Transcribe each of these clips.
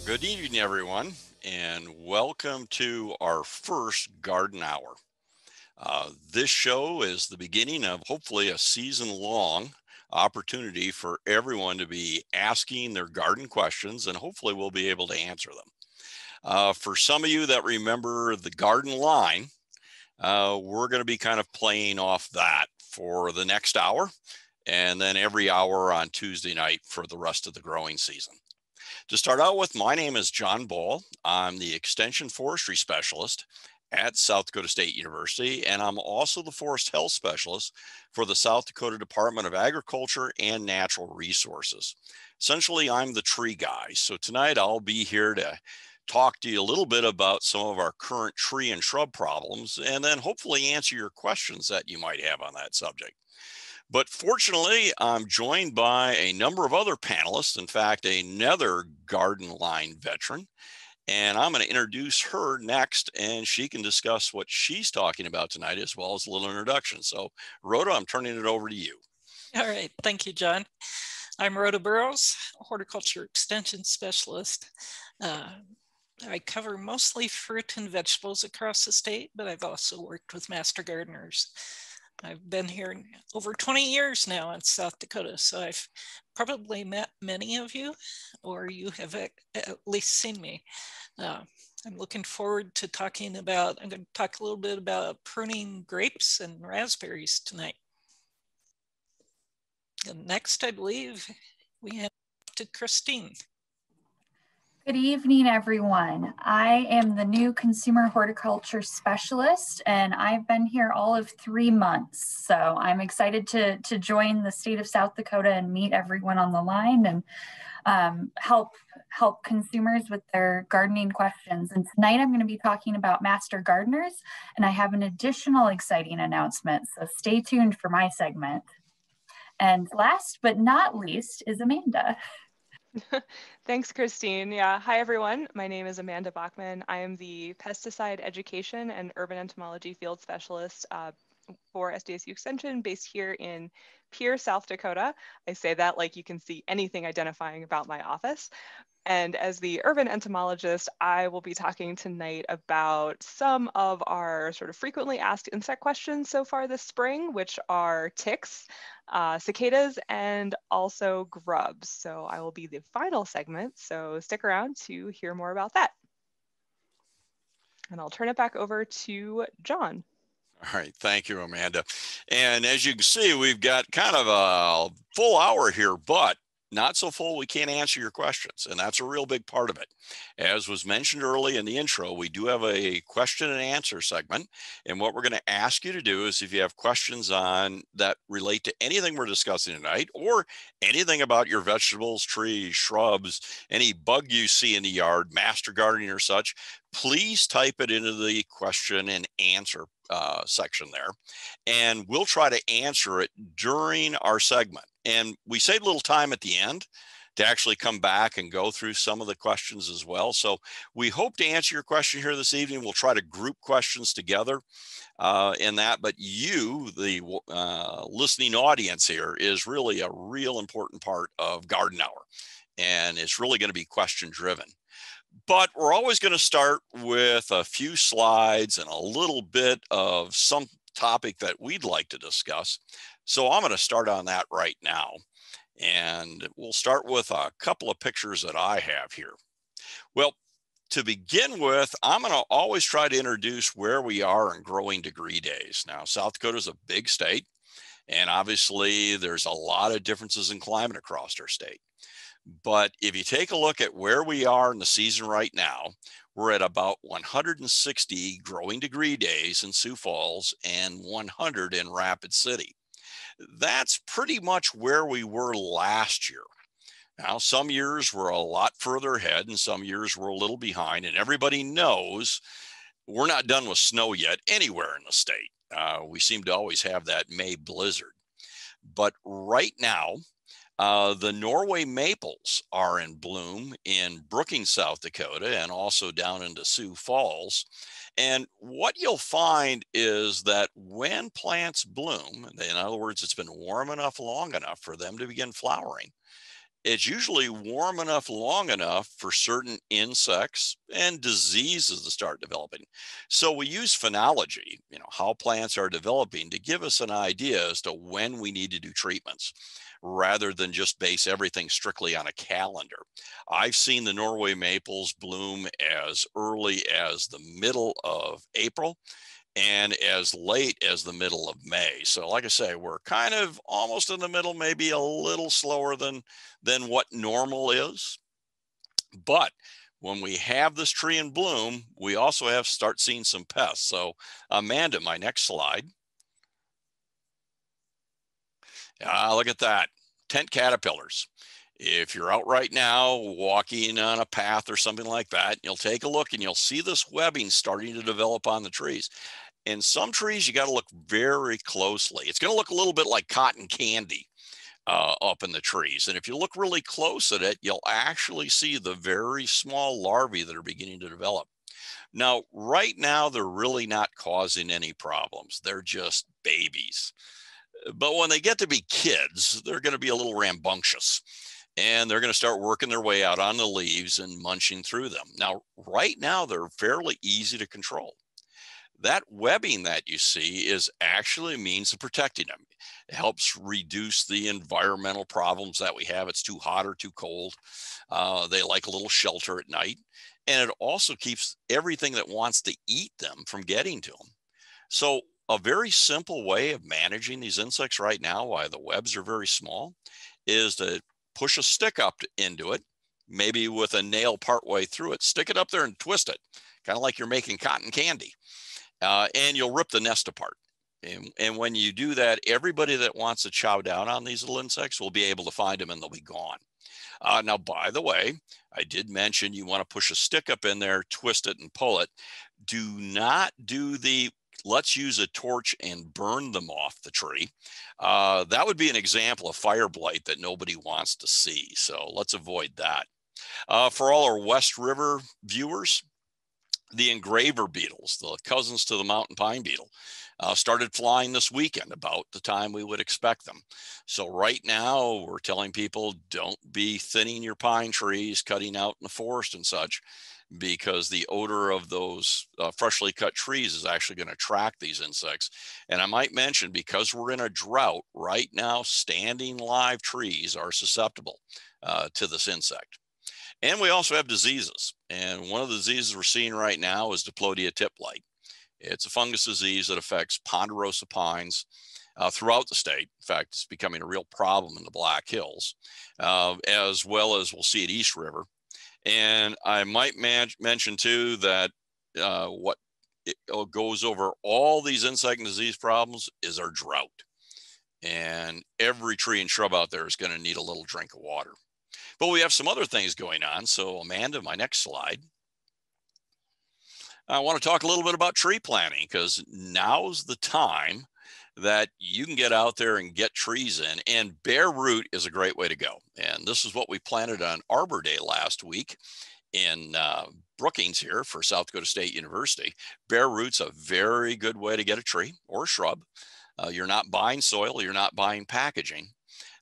Well, good evening, everyone, and welcome to our first garden hour. Uh, this show is the beginning of hopefully a season long opportunity for everyone to be asking their garden questions, and hopefully we'll be able to answer them. Uh, for some of you that remember the garden line, uh, we're going to be kind of playing off that for the next hour and then every hour on Tuesday night for the rest of the growing season. To start out with, my name is John Ball. I'm the Extension Forestry Specialist at South Dakota State University, and I'm also the Forest Health Specialist for the South Dakota Department of Agriculture and Natural Resources. Essentially, I'm the tree guy. So tonight I'll be here to talk to you a little bit about some of our current tree and shrub problems, and then hopefully answer your questions that you might have on that subject. But fortunately, I'm joined by a number of other panelists. In fact, another garden line veteran. And I'm going to introduce her next, and she can discuss what she's talking about tonight, as well as a little introduction. So, Rhoda, I'm turning it over to you. All right. Thank you, John. I'm Rhoda Burrows, horticulture extension specialist. Uh, I cover mostly fruit and vegetables across the state, but I've also worked with master gardeners. I've been here over 20 years now in South Dakota, so I've probably met many of you, or you have at least seen me. Uh, I'm looking forward to talking about, I'm going to talk a little bit about pruning grapes and raspberries tonight. And next, I believe we have to Kristine. Good evening, everyone. I am the new consumer horticulture specialist, and I've been here all of three months. So I'm excited to, to join the state of South Dakota and meet everyone on the line and um, help help consumers with their gardening questions. And tonight I'm going to be talking about master gardeners, and I have an additional exciting announcement. So stay tuned for my segment. And last but not least is Amanda. Thanks, Kristine. Yeah. Hi, everyone. My name is Amanda Bachmann. I am the pesticide education and urban entomology field specialist uh, for SDSU Extension based here in Pierre, South Dakota. I say that like you can see anything identifying about my office. And as the urban entomologist, I will be talking tonight about some of our sort of frequently asked insect questions so far this spring, which are ticks, uh, cicadas, and also grubs. So I will be the final segment, so stick around to hear more about that. And I'll turn it back over to John. All right, thank you, Amanda. And as you can see, we've got kind of a full hour here, but not so full we can't answer your questions and that's a real big part of it. As was mentioned early in the intro we do have a question and answer segment and what we're going to ask you to do is if you have questions on that relate to anything we're discussing tonight or anything about your vegetables trees shrubs any bug you see in the yard master gardening or such please type it into the question and answer uh, section there and we'll try to answer it during our segment and we save a little time at the end to actually come back and go through some of the questions as well. So we hope to answer your question here this evening. We'll try to group questions together uh, in that, but you, the uh, listening audience here, is really a real important part of Garden Hour. And it's really going to be question driven. But we're always going to start with a few slides and a little bit of some topic that we'd like to discuss. So I'm going to start on that right now. And we'll start with a couple of pictures that I have here. Well, to begin with, I'm going to always try to introduce where we are in growing degree days. Now, South Dakota is a big state, and obviously there's a lot of differences in climate across our state. But if you take a look at where we are in the season right now, we're at about 160 growing degree days in Sioux Falls and 100 in Rapid City that's pretty much where we were last year. Now, some years we're a lot further ahead and some years we're a little behind. And everybody knows we're not done with snow yet anywhere in the state. Uh, we seem to always have that May blizzard. But right now, uh, the Norway maples are in bloom in Brookings, South Dakota, and also down into Sioux Falls. And what you'll find is that when plants bloom, in other words, it's been warm enough long enough for them to begin flowering, it's usually warm enough long enough for certain insects and diseases to start developing. So we use phenology, you know, how plants are developing to give us an idea as to when we need to do treatments rather than just base everything strictly on a calendar. I've seen the Norway maples bloom as early as the middle of April and as late as the middle of May. So like I say, we're kind of almost in the middle, maybe a little slower than, than what normal is. But when we have this tree in bloom, we also have start seeing some pests. So Amanda, my next slide. Ah, look at that, tent caterpillars. If you're out right now walking on a path or something like that, you'll take a look and you'll see this webbing starting to develop on the trees. In some trees, you got to look very closely. It's going to look a little bit like cotton candy uh, up in the trees. And if you look really close at it, you'll actually see the very small larvae that are beginning to develop. Now, right now, they're really not causing any problems. They're just babies. But when they get to be kids, they're going to be a little rambunctious and they're going to start working their way out on the leaves and munching through them. Now, right now, they're fairly easy to control. That webbing that you see is actually a means of protecting them. It helps reduce the environmental problems that we have. It's too hot or too cold. Uh, they like a little shelter at night. And it also keeps everything that wants to eat them from getting to them. So a very simple way of managing these insects right now, while the webs are very small, is to push a stick up into it, maybe with a nail partway through it, stick it up there and twist it, kind of like you're making cotton candy. Uh, and you'll rip the nest apart. And, and when you do that, everybody that wants to chow down on these little insects will be able to find them and they'll be gone. Uh, now, by the way, I did mention you want to push a stick up in there, twist it, and pull it. Do not do the let's use a torch and burn them off the tree. Uh, that would be an example of fire blight that nobody wants to see. So let's avoid that. Uh, for all our West River viewers, the engraver beetles, the cousins to the mountain pine beetle, uh, started flying this weekend about the time we would expect them. So right now we're telling people don't be thinning your pine trees, cutting out in the forest and such because the odor of those uh, freshly cut trees is actually going to attract these insects. And I might mention, because we're in a drought right now, standing live trees are susceptible uh, to this insect. And we also have diseases. And one of the diseases we're seeing right now is Diplodia tip blight. It's a fungus disease that affects ponderosa pines uh, throughout the state. In fact, it's becoming a real problem in the Black Hills, uh, as well as we'll see at East River and I might man- mention too that uh, what uh, goes over all these insect and disease problems is our drought. And every tree and shrub out there is going to need a little drink of water. But we have some other things going on. So, Amanda, my next slide. I want to talk a little bit about tree planting because now's the time that you can get out there and get trees in. And bare root is a great way to go. And this is what we planted on Arbor Day last week in uh, Brookings here for South Dakota State University. Bare root's a very good way to get a tree or a shrub. Uh, you're not buying soil, you're not buying packaging.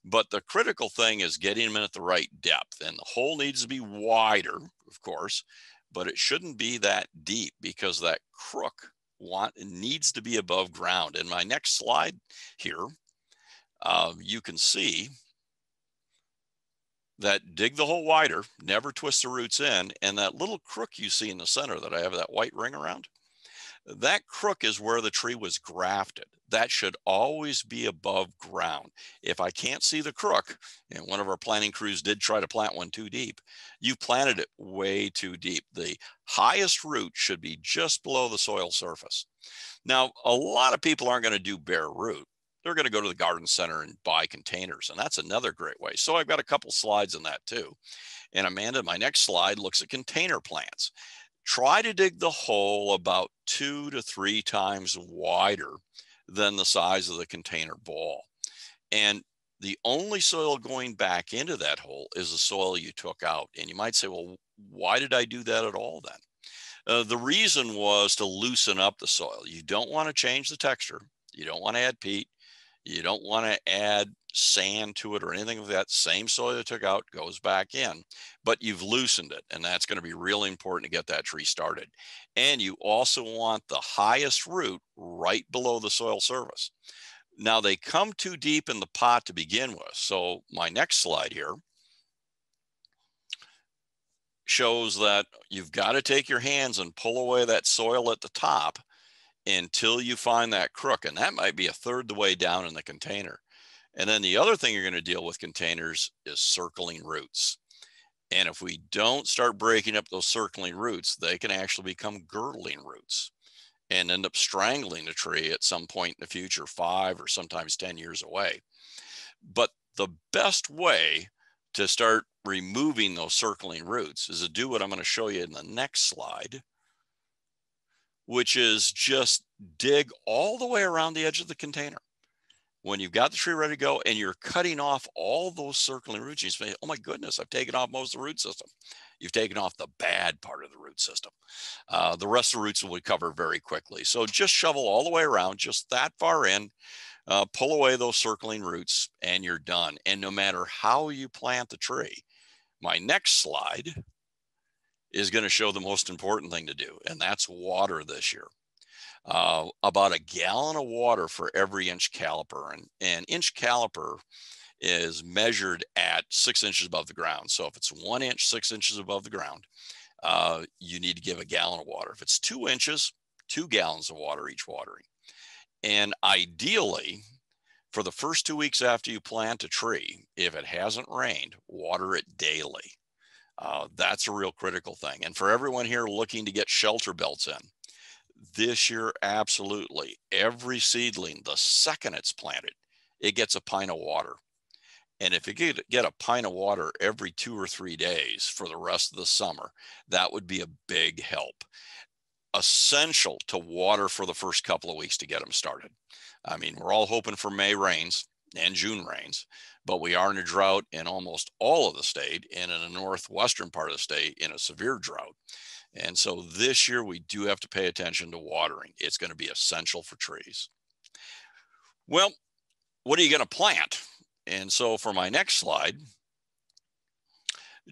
But the critical thing is getting them in at the right depth. And the hole needs to be wider, of course, but it shouldn't be that deep because that crook want needs to be above ground. In my next slide here, uh, you can see that dig the hole wider, never twist the roots in, and that little crook you see in the center that I have that white ring around, that crook is where the tree was grafted. That should always be above ground. If I can't see the crook, and one of our planting crews did try to plant one too deep, you planted it way too deep. The highest root should be just below the soil surface. Now, a lot of people aren't going to do bare root. They're going to go to the garden center and buy containers, and that's another great way. So I've got a couple slides on that too. And Amanda, my next slide looks at container plants try to dig the hole about two to three times wider than the size of the container ball. And the only soil going back into that hole is the soil you took out. And you might say, well, why did I do that at all then? Uh, the reason was to loosen up the soil. You don't want to change the texture. You don't want to add peat. You don't want to add sand to it or anything of that same soil you took out goes back in, but you've loosened it. And that's going to be really important to get that tree started. And you also want the highest root right below the soil surface. Now they come too deep in the pot to begin with. So my next slide here shows that you've got to take your hands and pull away that soil at the top until you find that crook. And that might be a third the way down in the container. And then the other thing you're going to deal with containers is circling roots. And if we don't start breaking up those circling roots, they can actually become girdling roots and end up strangling the tree at some point in the future, five or sometimes 10 years away. But the best way to start removing those circling roots is to do what I'm going to show you in the next slide, which is just dig all the way around the edge of the container when you've got the tree ready to go and you're cutting off all those circling roots, you say, oh my goodness, I've taken off most of the root system. You've taken off the bad part of the root system. Uh, the rest of the roots will recover very quickly. So just shovel all the way around, just that far in, uh, pull away those circling roots and you're done. And no matter how you plant the tree, my next slide is going to show the most important thing to do, and that's water this year uh, about a gallon of water for every inch caliper. And an inch caliper is measured at six inches above the ground. So if it's one inch, six inches above the ground, uh, you need to give a gallon of water. If it's two inches, two gallons of water each watering. And ideally, for the first two weeks after you plant a tree, if it hasn't rained, water it daily. Uh, that's a real critical thing. And for everyone here looking to get shelter belts in, this year, absolutely. Every seedling, the second it's planted, it gets a pint of water. And if you get, get a pint of water every two or three days for the rest of the summer, that would be a big help. Essential to water for the first couple of weeks to get them started. I mean, we're all hoping for May rains and June rains, but we are in a drought in almost all of the state and in the northwestern part of the state in a severe drought. And so this year we do have to pay attention to watering. It's going to be essential for trees. Well, what are you going to plant? And so for my next slide,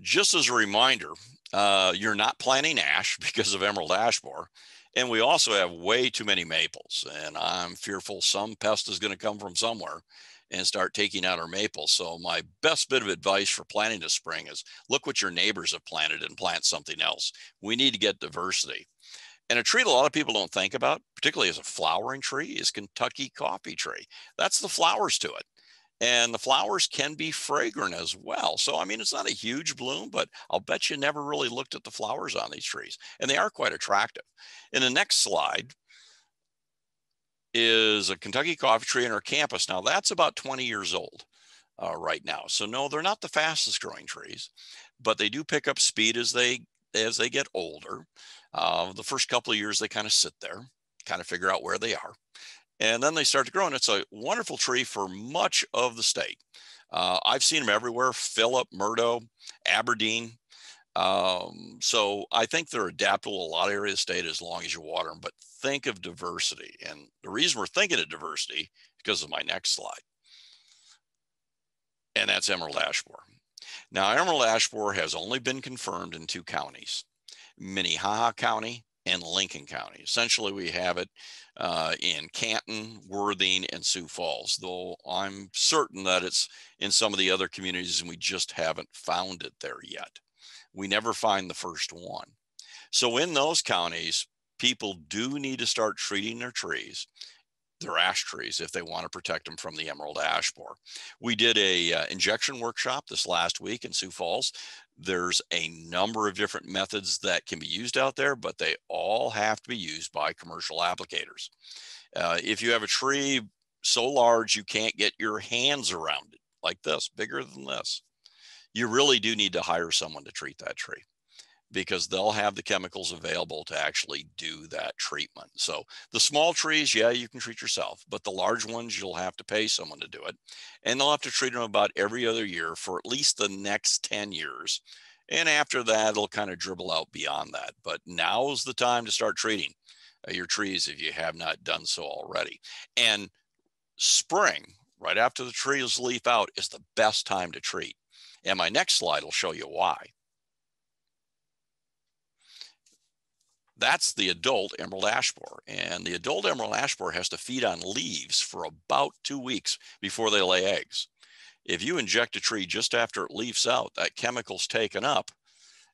just as a reminder, uh, you're not planting ash because of emerald ash borer. And we also have way too many maples. And I'm fearful some pest is going to come from somewhere and start taking out our maples. So my best bit of advice for planting this spring is look what your neighbors have planted and plant something else. We need to get diversity. And a tree that a lot of people don't think about, particularly as a flowering tree, is Kentucky coffee tree. That's the flowers to it. And the flowers can be fragrant as well. So, I mean, it's not a huge bloom, but I'll bet you never really looked at the flowers on these trees. And they are quite attractive. In the next slide, is a Kentucky coffee tree in our campus. Now that's about 20 years old uh, right now. So no, they're not the fastest growing trees, but they do pick up speed as they as they get older. Uh, the first couple of years they kind of sit there, kind of figure out where they are, and then they start to grow. And it's a wonderful tree for much of the state. Uh, I've seen them everywhere: Philip, Murdo, Aberdeen. Um, so I think they're adaptable a lot of areas of the state as long as you water them. But think of diversity, and the reason we're thinking of diversity because of my next slide, and that's emerald ash borer. Now, emerald ash borer has only been confirmed in two counties, Minnehaha County and Lincoln County. Essentially, we have it uh, in Canton, Worthing, and Sioux Falls, though I'm certain that it's in some of the other communities and we just haven't found it there yet we never find the first one. So in those counties, people do need to start treating their trees their ash trees if they want to protect them from the emerald ash borer. We did a uh, injection workshop this last week in Sioux Falls. There's a number of different methods that can be used out there, but they all have to be used by commercial applicators. Uh, if you have a tree so large you can't get your hands around it, like this, bigger than this, you really do need to hire someone to treat that tree because they'll have the chemicals available to actually do that treatment. So the small trees, yeah, you can treat yourself, but the large ones, you'll have to pay someone to do it. And they'll have to treat them about every other year for at least the next 10 years. And after that, it'll kind of dribble out beyond that. But now's the time to start treating uh, your trees if you have not done so already. And spring, right after the trees leaf out is the best time to treat. And my next slide will show you why. That's the adult emerald ash borer. And the adult emerald ash borer has to feed on leaves for about two weeks before they lay eggs. If you inject a tree just after it leaves out, that chemical's taken up.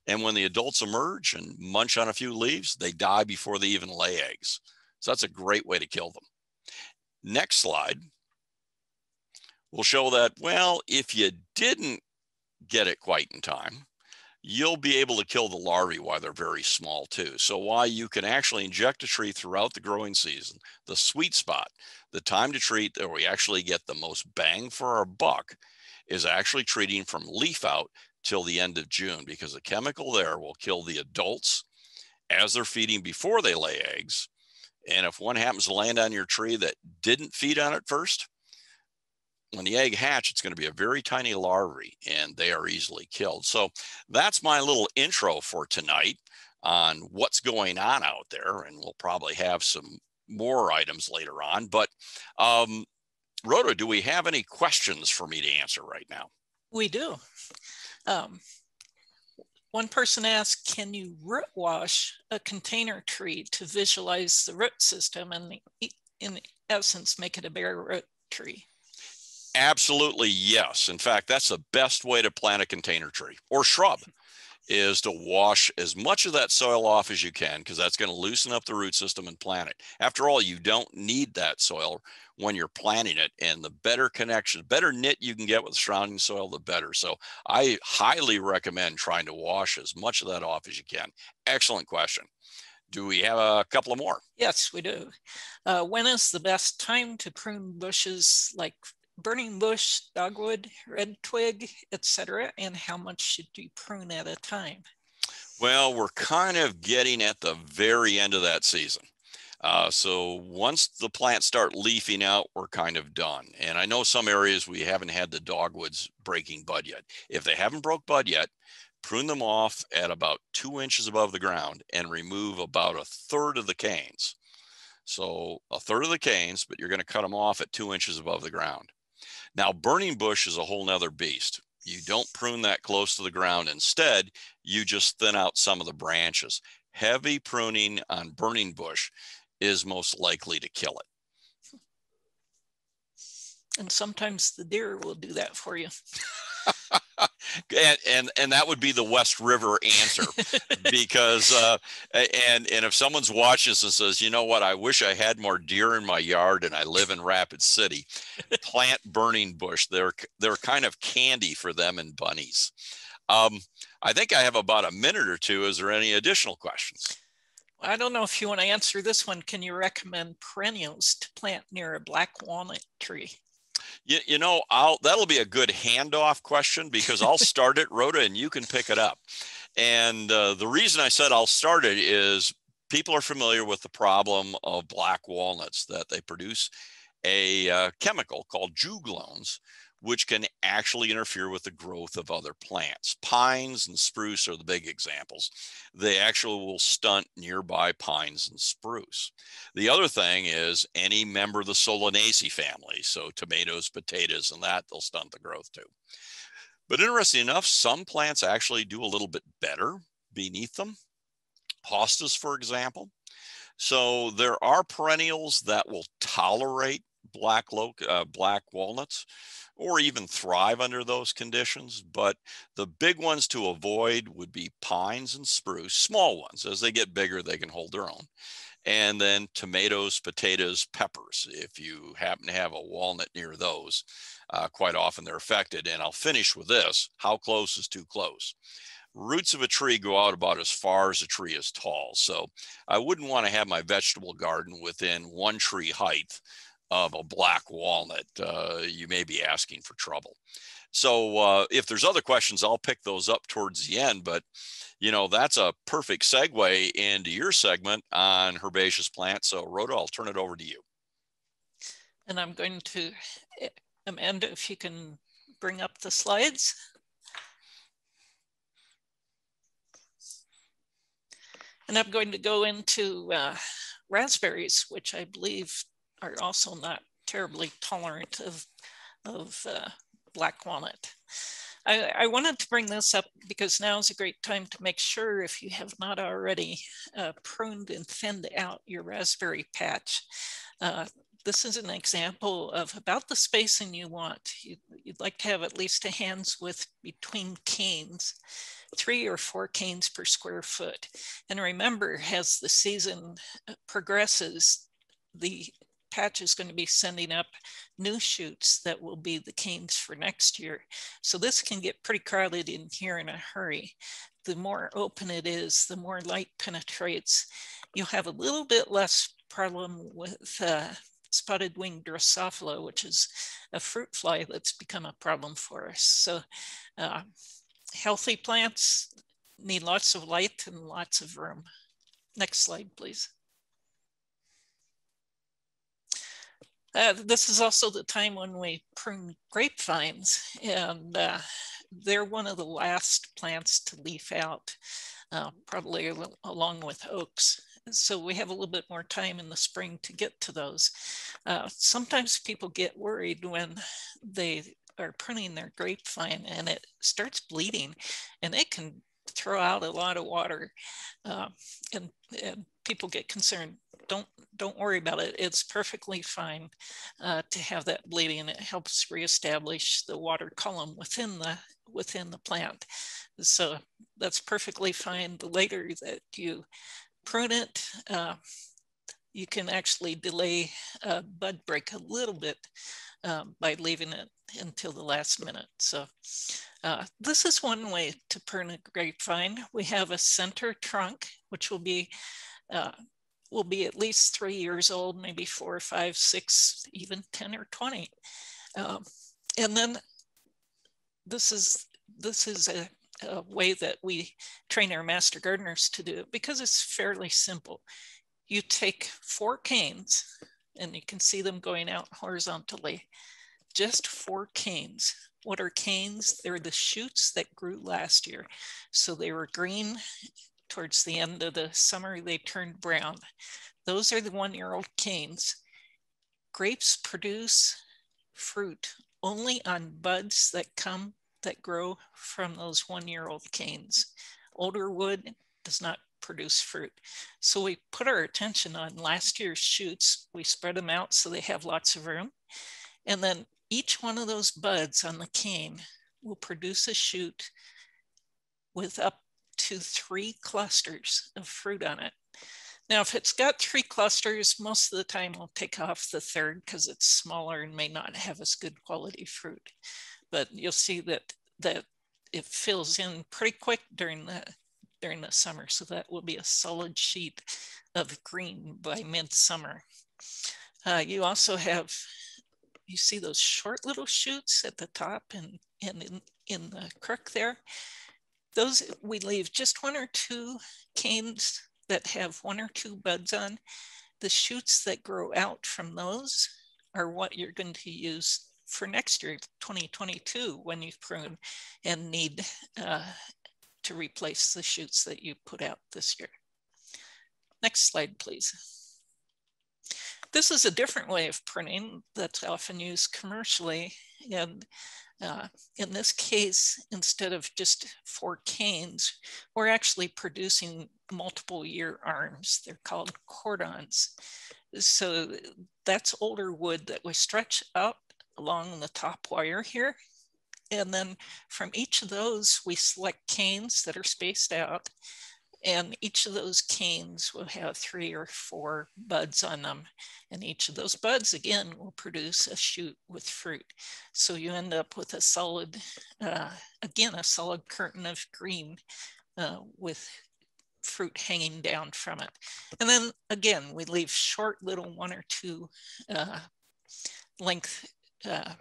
And when the adults emerge and munch on a few leaves, they die before they even lay eggs. So that's a great way to kill them. Next slide will show that, well, if you didn't get it quite in time, you'll be able to kill the larvae while they're very small too. So while you can actually inject a tree throughout the growing season, the sweet spot, the time to treat that we actually get the most bang for our buck is actually treating from leaf out till the end of June because the chemical there will kill the adults as they're feeding before they lay eggs. And if one happens to land on your tree that didn't feed on it first, when the egg hatch, it's going to be a very tiny larvae and they are easily killed. So that's my little intro for tonight on what's going on out there. And we'll probably have some more items later on. But um, Rhoda, do we have any questions for me to answer right now? We do. Um, one person asked, can you root wash a container tree to visualize the root system and in essence make it a bare root tree? Absolutely, yes. In fact, that's the best way to plant a container tree or shrub is to wash as much of that soil off as you can because that's going to loosen up the root system and plant it. After all, you don't need that soil when you're planting it and the better connection, better knit you can get with surrounding soil, the better. So I highly recommend trying to wash as much of that off as you can. Excellent question. Do we have a couple of more? Yes, we do. Uh, when is the best time to prune bushes like burning bush, dogwood, red twig, etc., and how much should you prune at a time? Well, we're kind of getting at the very end of that season. Uh, so once the plants start leafing out, we're kind of done. And I know some areas we haven't had the dogwoods breaking bud yet. If they haven't broke bud yet, prune them off at about two inches above the ground and remove about a third of the canes. So a third of the canes, but you're going to cut them off at two inches above the ground. Now, burning bush is a whole nother beast. You don't prune that close to the ground. Instead, you just thin out some of the branches. Heavy pruning on burning bush is most likely to kill it. And sometimes the deer will do that for you. and, and and that would be the West River answer because uh, and and if someone's watches and says, you know what, I wish I had more deer in my yard and I live in Rapid City, plant burning bush. They're they're kind of candy for them and bunnies. Um, I think I have about a minute or two. Is there any additional questions? I don't know if you want to answer this one. Can you recommend perennials to plant near a black walnut tree? You, you know, I'll that'll be a good handoff question because I'll start it, Rhoda, and you can pick it up. And uh, the reason I said I'll start it is people are familiar with the problem of black walnuts that they produce a uh, chemical called juglones, which can actually interfere with the growth of other plants. Pines and spruce are the big examples. They actually will stunt nearby pines and spruce. The other thing is any member of the Solanaceae family, so tomatoes, potatoes, and that, they'll stunt the growth too. But interesting enough, some plants actually do a little bit better beneath them. Hostas, for example. So there are perennials that will tolerate black, uh, black walnuts or even thrive under those conditions. But the big ones to avoid would be pines and spruce, small ones. As they get bigger, they can hold their own. And then tomatoes, potatoes, peppers. If you happen to have a walnut near those, uh, quite often they're affected. And I'll finish with this how close is too close? roots of a tree go out about as far as a tree is tall. So I wouldn't want to have my vegetable garden within one tree height of a black walnut, uh, you may be asking for trouble. So uh, if there's other questions, I'll pick those up towards the end. But you know that's a perfect segue into your segment on herbaceous plants. So Rhoda, I'll turn it over to you. And I'm going to eh, Amanda, if you can bring up the slides. And I'm going to go into uh, raspberries, which I believe are also not terribly tolerant of of uh, black walnut. I, I, wanted to bring this up because now is a great time to make sure if you have not already uh, pruned and thinned out your raspberry patch. Uh, this is an example of about the spacing you want. You'd, you'd, like to have at least a hand's width between canes, three or four canes per square foot. And remember, as the season uh, progresses, the patch is going to be sending up new shoots that will be the canes for next year. So this can get pretty crowded in here in a hurry. The more open it is, the more light penetrates. You'll have a little bit less problem with uh, spotted wing Drosophila, which is a fruit fly that's become a problem for us. So uh, healthy plants need lots of light and lots of room. Next slide, please. Uh, this is also the time when we prune grapevines and uh, they're one of the last plants to leaf out, uh, probably along with oaks. So we have a little bit more time in the spring to get to those. Uh, sometimes people get worried when they are pruning their grapevine and it starts bleeding and it can throw out a lot of water uh, and, and people get concerned don't don't worry about it. It's perfectly fine uh, to have that bleeding. It helps reestablish the water column within the within the plant. So that's perfectly fine. The later that you prune it, uh, you can actually delay uh, bud break a little bit um, by leaving it until the last minute. So uh, this is one way to prune a grapevine. We have a center trunk, which will be uh, will be at least three years old, maybe four five, six, even 10 or 20. Um, and then this is, this is a, a way that we train our master gardeners to do it because it's fairly simple. You take four canes and you can see them going out horizontally, just four canes. What are canes? They're the shoots that grew last year. So they were green towards the end of the summer, they turned brown. Those are the one year old canes. Grapes produce fruit only on buds that come, that grow from those one year old canes. Older wood does not produce fruit. So we put our attention on last year's shoots. We spread them out so they have lots of room. And then each one of those buds on the cane will produce a shoot with up to three clusters of fruit on it. Now, if it's got three clusters, most of the time we'll take off the third because it's smaller and may not have as good quality fruit. But you'll see that, that it fills in pretty quick during the, during the summer. So that will be a solid sheet of green by midsummer. Uh, you also have, you see those short little shoots at the top and, and in, in the crook there those we leave just one or two canes that have one or two buds on. The shoots that grow out from those are what you're going to use for next year, 2022, when you prune and need uh, to replace the shoots that you put out this year. Next slide, please. This is a different way of pruning that's often used commercially. And uh, in this case, instead of just four canes, we're actually producing multiple year arms. They're called cordons. So that's older wood that we stretch out along the top wire here. And then from each of those, we select canes that are spaced out and each of those canes will have three or four buds on them. And each of those buds, again, will produce a shoot with fruit. So you end up with a solid, uh, again, a solid curtain of green uh, with fruit hanging down from it. And then again, we leave short little one or two uh, length, uh,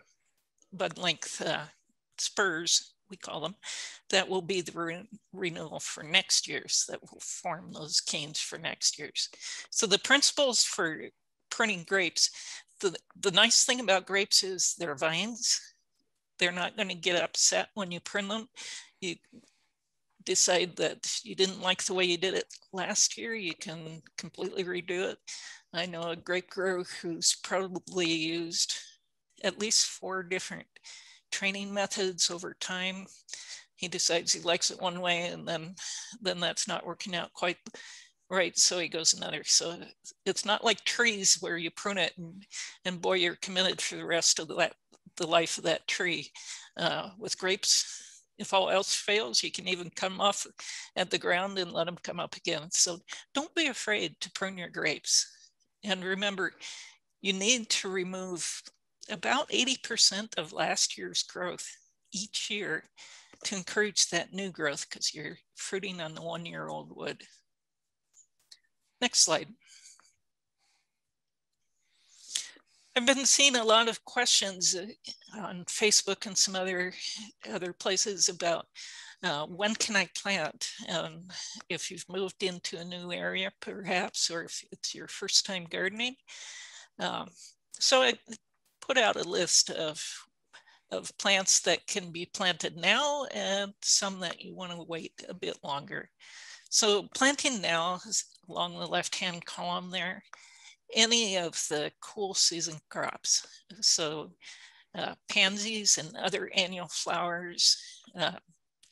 bud length uh, spurs we call them, that will be the re renewal for next year's, that will form those canes for next year's. So the principles for pruning grapes, the, the nice thing about grapes is they're vines. They're not gonna get upset when you prune them. You decide that you didn't like the way you did it last year, you can completely redo it. I know a grape grower who's probably used at least four different training methods over time. He decides he likes it one way and then, then that's not working out quite right. So he goes another. So it's not like trees where you prune it and, and boy, you're committed for the rest of the, the life of that tree. Uh, with grapes, if all else fails, you can even come off at the ground and let them come up again. So don't be afraid to prune your grapes. And remember, you need to remove about 80% of last year's growth each year to encourage that new growth because you're fruiting on the one year old wood. Next slide. I've been seeing a lot of questions uh, on Facebook and some other other places about uh, when can I plant? Um, if you've moved into a new area, perhaps, or if it's your first time gardening. Um, so I put out a list of, of plants that can be planted now and some that you want to wait a bit longer. So planting now is along the left-hand column there, any of the cool season crops. So uh, pansies and other annual flowers, uh,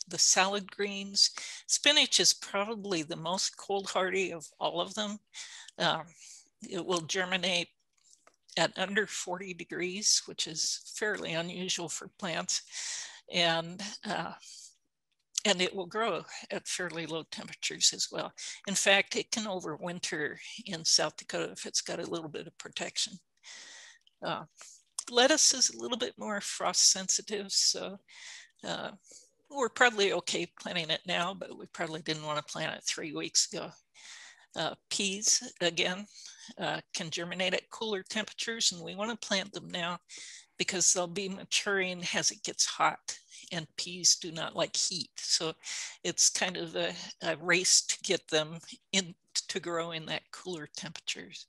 the salad greens. Spinach is probably the most cold hardy of all of them. Um, it will germinate at under 40 degrees, which is fairly unusual for plants. And, uh, and it will grow at fairly low temperatures as well. In fact, it can overwinter in South Dakota if it's got a little bit of protection. Uh, lettuce is a little bit more frost sensitive, so uh, we're probably okay planting it now, but we probably didn't want to plant it three weeks ago. Uh, peas, again, uh, can germinate at cooler temperatures, and we want to plant them now because they'll be maturing as it gets hot, and peas do not like heat. So it's kind of a, a race to get them in to grow in that cooler temperatures.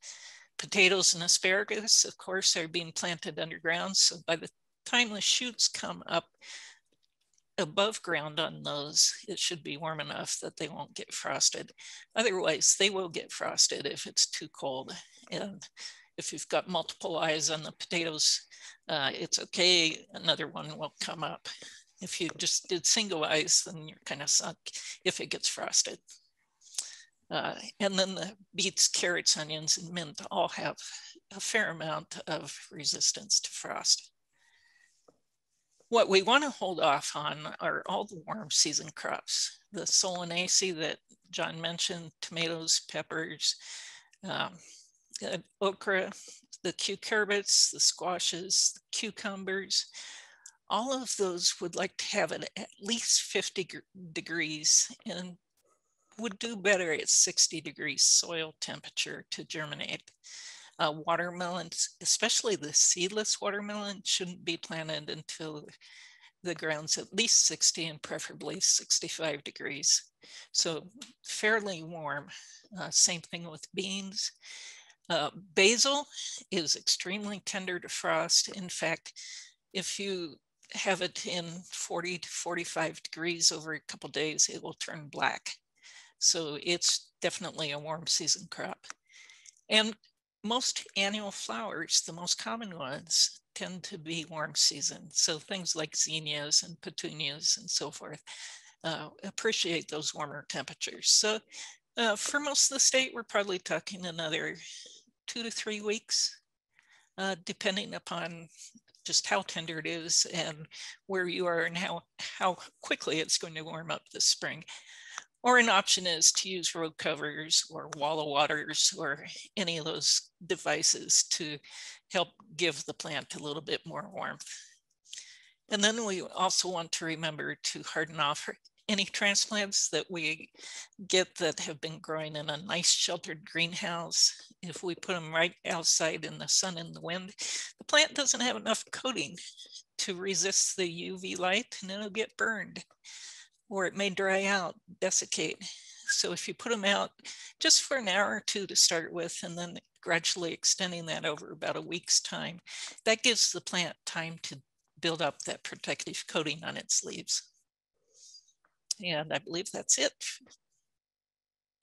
Potatoes and asparagus, of course, are being planted underground. So by the time the shoots come up, above ground on those, it should be warm enough that they won't get frosted. Otherwise, they will get frosted if it's too cold. And if you've got multiple eyes on the potatoes, uh, it's okay, another one will come up. If you just did single eyes, then you're kind of sunk if it gets frosted. Uh, and then the beets, carrots, onions, and mint all have a fair amount of resistance to frost. What we want to hold off on are all the warm season crops. The solanaceae that John mentioned, tomatoes, peppers, um, uh, okra, the cucurbits, the squashes, the cucumbers, all of those would like to have it at least 50 degrees and would do better at 60 degrees soil temperature to germinate. Uh, watermelons, especially the seedless watermelon, shouldn't be planted until the ground's at least 60 and preferably 65 degrees. So fairly warm. Uh, same thing with beans. Uh, basil is extremely tender to frost. In fact, if you have it in 40 to 45 degrees over a couple days, it will turn black. So it's definitely a warm season crop. And most annual flowers, the most common ones, tend to be warm season. So things like zinnias and petunias and so forth uh, appreciate those warmer temperatures. So uh, for most of the state, we're probably talking another two to three weeks, uh, depending upon just how tender it is and where you are and how, how quickly it's going to warm up this spring. Or an option is to use row covers or wall of waters or any of those devices to help give the plant a little bit more warmth. And then we also want to remember to harden off any transplants that we get that have been growing in a nice sheltered greenhouse. If we put them right outside in the sun and the wind, the plant doesn't have enough coating to resist the UV light and it'll get burned or it may dry out, desiccate. So if you put them out just for an hour or two to start with, and then gradually extending that over about a week's time, that gives the plant time to build up that protective coating on its leaves. And I believe that's it.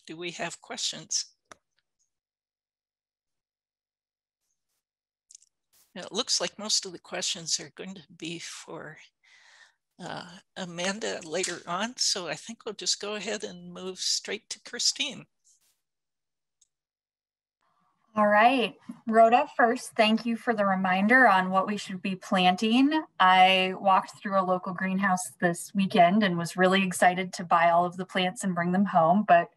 Do we have questions? it looks like most of the questions are going to be for uh, Amanda later on. So I think we'll just go ahead and move straight to Kristine. All right, Rhoda, first, thank you for the reminder on what we should be planting. I walked through a local greenhouse this weekend and was really excited to buy all of the plants and bring them home, but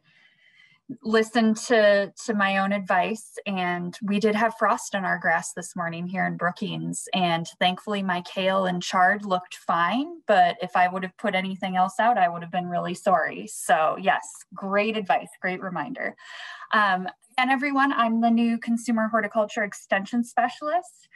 listened to, to my own advice and we did have frost on our grass this morning here in Brookings and thankfully my kale and chard looked fine, but if I would have put anything else out, I would have been really sorry. So yes, great advice, great reminder. Um, and everyone, I'm the new Consumer Horticulture Extension Specialist.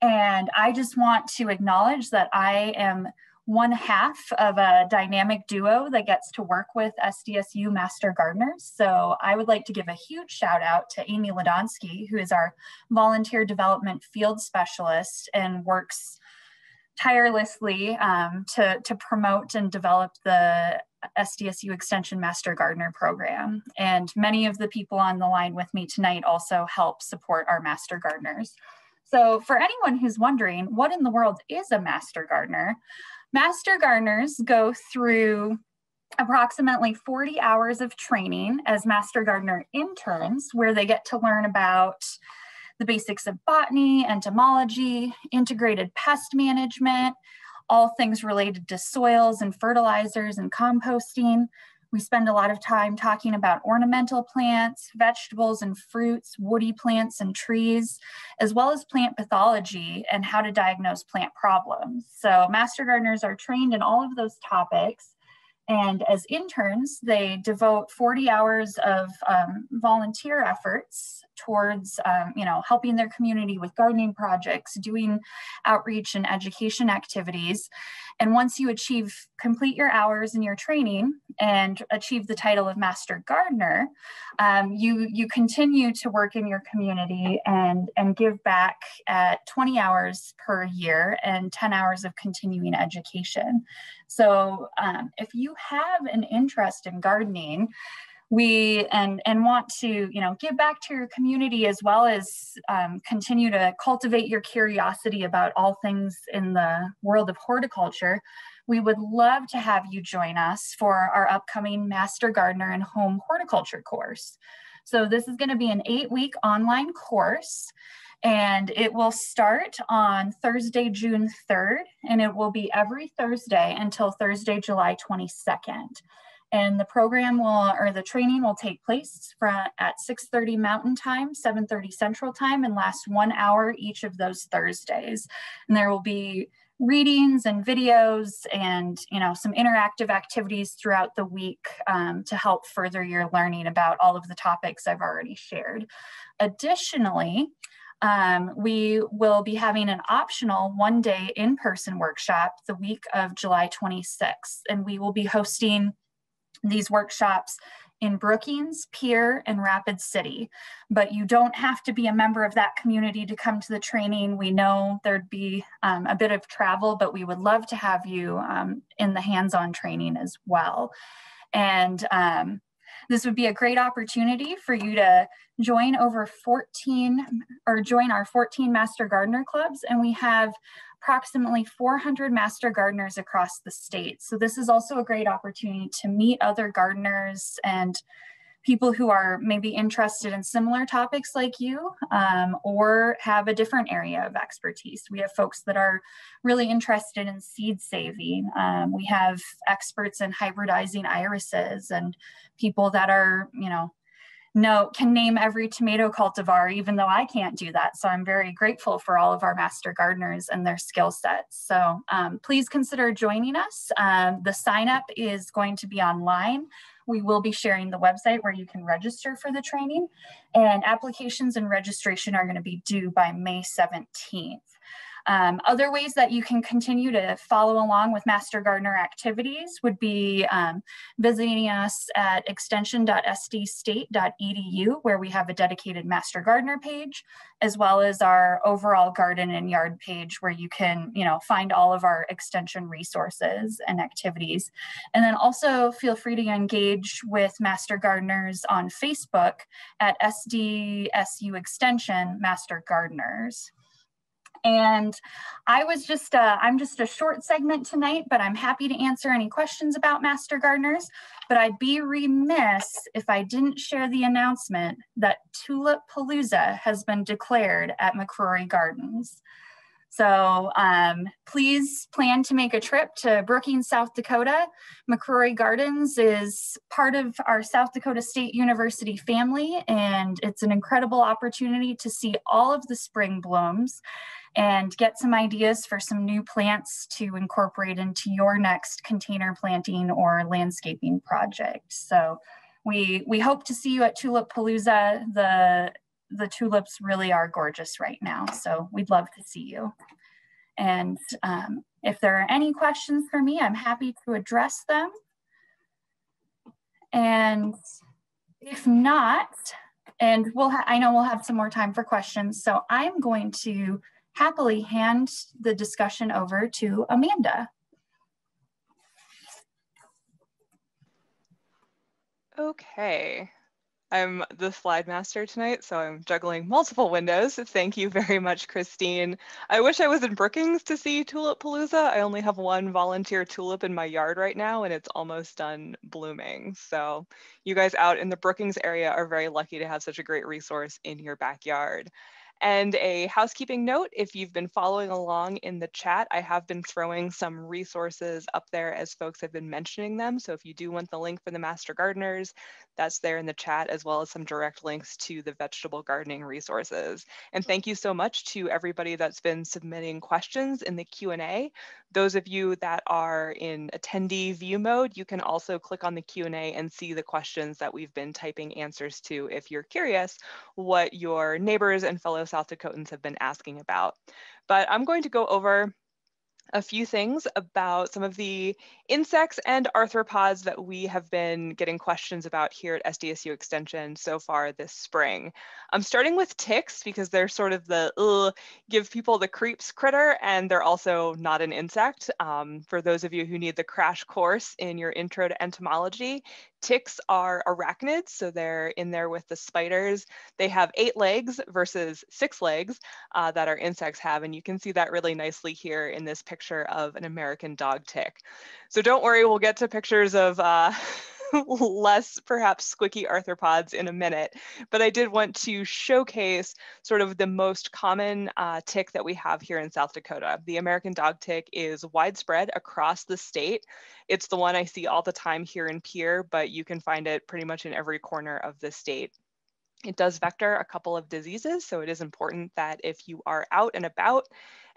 And I just want to acknowledge that I am one half of a dynamic duo that gets to work with SDSU Master Gardeners. So I would like to give a huge shout out to Amy Ladonsky, who is our volunteer development field specialist and works tirelessly um, to, to promote and develop the SDSU Extension Master Gardener program. And many of the people on the line with me tonight also help support our Master Gardeners. So for anyone who's wondering, what in the world is a Master Gardener? Master Gardeners go through approximately 40 hours of training as Master Gardener interns, where they get to learn about the basics of botany, entomology, integrated pest management, all things related to soils and fertilizers and composting. We spend a lot of time talking about ornamental plants, vegetables and fruits, woody plants and trees, as well as plant pathology and how to diagnose plant problems. So master gardeners are trained in all of those topics. And as interns, they devote 40 hours of um, volunteer efforts towards um, you know helping their community with gardening projects doing outreach and education activities. And once you achieve complete your hours in your training and achieve the title of master gardener um, you you continue to work in your community and and give back at 20 hours per year and 10 hours of continuing education. So um, if you have an interest in gardening we and and want to you know give back to your community as well as um, continue to cultivate your curiosity about all things in the world of horticulture. We would love to have you join us for our upcoming master gardener and home horticulture course. So this is going to be an eight week online course and it will start on Thursday, June 3rd, and it will be every Thursday until Thursday, July 22nd and the program will or the training will take place from at 6.30 mountain time 7.30 central time and last one hour each of those thursdays. And there will be readings and videos and you know some interactive activities throughout the week um, to help further your learning about all of the topics i've already shared. Additionally um, we will be having an optional one day in-person workshop the week of July 26th, and we will be hosting these workshops in Brookings, Pierre, and Rapid City. But you don't have to be a member of that community to come to the training. We know there'd be um, a bit of travel, but we would love to have you um, in the hands-on training as well. And um, this would be a great opportunity for you to join over 14 or join our 14 Master Gardener clubs. And we have approximately 400 master gardeners across the state. So this is also a great opportunity to meet other gardeners and people who are maybe interested in similar topics like you um, or have a different area of expertise. We have folks that are really interested in seed saving. Um, we have experts in hybridizing irises and people that are, you know, know can name every tomato cultivar even though i can't do that. So i'm very grateful for all of our master gardeners and their skill sets. So um, please consider joining us. Um, the sign up is going to be online. We will be sharing the website where you can register for the training and applications and registration are going to be due by may 17th um, other ways that you can continue to follow along with Master Gardener activities would be um, visiting us at extension.sdstate.edu where we have a dedicated Master Gardener page, as well as our overall garden and yard page where you can, you know, find all of our extension resources and activities. And then also feel free to engage with Master Gardeners on Facebook at SDSU Extension Master Gardeners. And I was just, uh, I'm just a short segment tonight, but I'm happy to answer any questions about Master Gardeners. But I'd be remiss if I didn't share the announcement that Tulip Palooza has been declared at McCrory Gardens. So um, please plan to make a trip to Brookings, South Dakota. McCrory Gardens is part of our South Dakota State University family, and it's an incredible opportunity to see all of the spring blooms and get some ideas for some new plants to incorporate into your next container planting or landscaping project. So we, we hope to see you at Tulip Palooza. The the tulips really are gorgeous right now. So we'd love to see you. And um, if there are any questions for me, I'm happy to address them. And if not, and we'll I know we'll have some more time for questions. So I'm going to happily hand the discussion over to Amanda. Okay, I'm the slide master tonight, so I'm juggling multiple windows. Thank you very much, Kristine. I wish I was in Brookings to see Tulip Palooza. I only have one volunteer tulip in my yard right now, and it's almost done blooming. So you guys out in the Brookings area are very lucky to have such a great resource in your backyard. And a housekeeping note, if you've been following along in the chat, I have been throwing some resources up there as folks have been mentioning them. So if you do want the link for the Master Gardeners, that's there in the chat, as well as some direct links to the vegetable gardening resources. And thank you so much to everybody that's been submitting questions in the Q&A. Those of you that are in attendee view mode, you can also click on the Q&A and see the questions that we've been typing answers to if you're curious what your neighbors and fellow South Dakotans have been asking about. But I'm going to go over a few things about some of the insects and arthropods that we have been getting questions about here at SDSU Extension so far this spring. I'm starting with ticks because they're sort of the uh, give people the creeps critter and they're also not an insect. Um, for those of you who need the crash course in your intro to entomology, ticks are arachnids, so they're in there with the spiders. They have eight legs versus six legs uh, that our insects have, and you can see that really nicely here in this picture of an American dog tick. So don't worry, we'll get to pictures of uh, less perhaps squicky arthropods in a minute, but I did want to showcase sort of the most common uh, tick that we have here in South Dakota. The American dog tick is widespread across the state. It's the one I see all the time here in Pierre, but you can find it pretty much in every corner of the state. It does vector a couple of diseases, so it is important that if you are out and about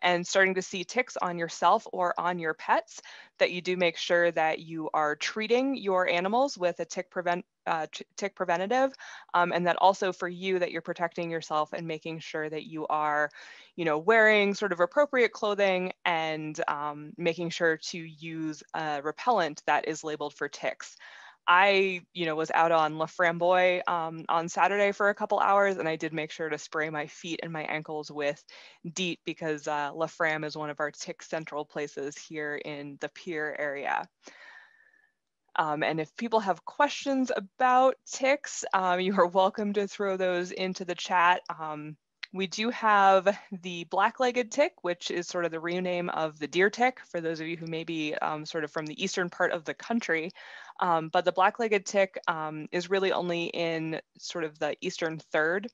and starting to see ticks on yourself or on your pets, that you do make sure that you are treating your animals with a tick prevent uh, tick preventative, um, and that also for you that you're protecting yourself and making sure that you are, you know, wearing sort of appropriate clothing and um, making sure to use a repellent that is labeled for ticks. I, you know, was out on La Framboise um, on Saturday for a couple hours, and I did make sure to spray my feet and my ankles with DEET because uh, La Fram is one of our tick central places here in the Pierre area. Um, and if people have questions about ticks, um, you are welcome to throw those into the chat. Um, we do have the black-legged tick, which is sort of the rename of the deer tick, for those of you who may be um, sort of from the eastern part of the country. Um, but the black-legged tick um, is really only in sort of the eastern third